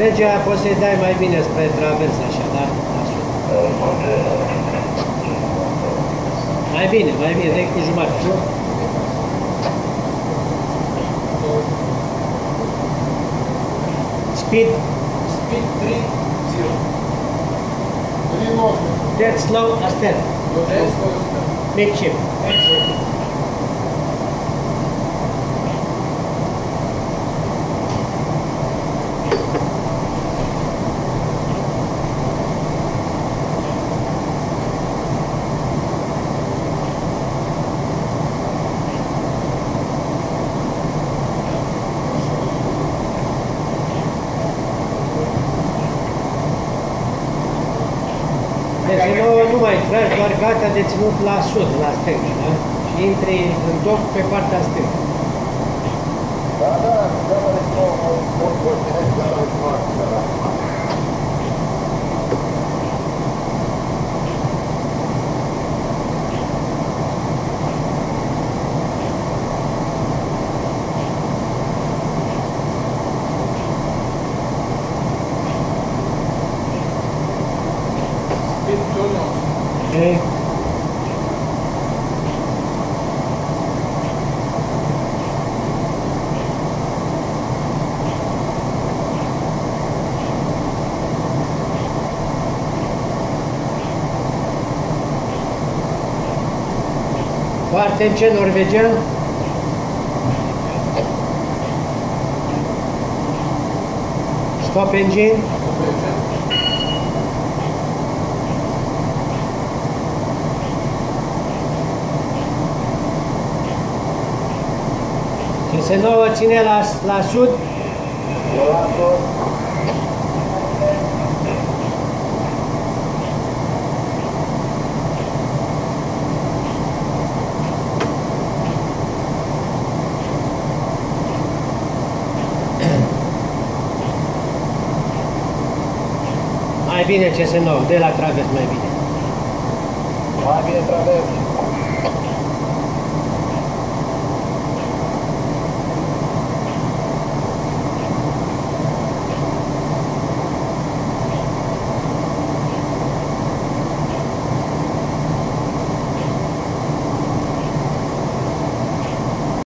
Legea poți să-i dai mai bine spre travers, așa, da? Așa. Mai bine, mai bine, de cu jumătate. Speed? Speed 3, 0. 3, 9. Dead slow, astea. Dead slow, astea. Midship. Midship. Mai tragi, doar gata de ținut la sud, la stânga, da? Și intri în doc pe partea stângă. ok? Foarte în ce norvegian? Stop engine. Și se nouă ține la, la sud. Mai bine ce se nou, de la travers mai bine. Mai bine travers.